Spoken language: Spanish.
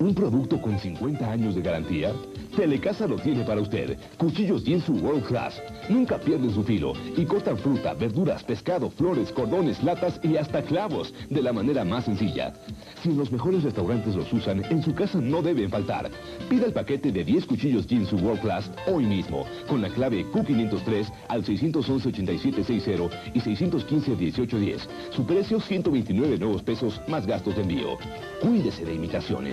¿Un producto con 50 años de garantía? Telecasa lo tiene para usted. Cuchillos Jinsu World Class. Nunca pierden su filo y cortan fruta, verduras, pescado, flores, cordones, latas y hasta clavos de la manera más sencilla. Si los mejores restaurantes los usan, en su casa no deben faltar. Pida el paquete de 10 cuchillos Jinsu World Class hoy mismo con la clave Q503 al 611-8760 y 615-1810. Su precio 129 nuevos pesos más gastos de envío. Cuídese de imitaciones.